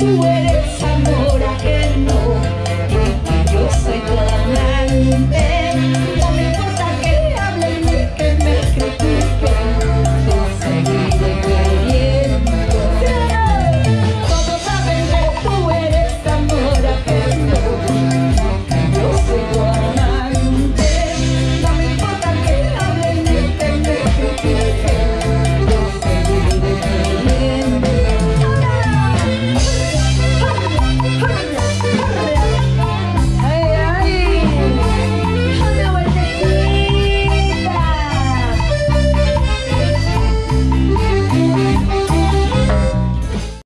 tú eres amor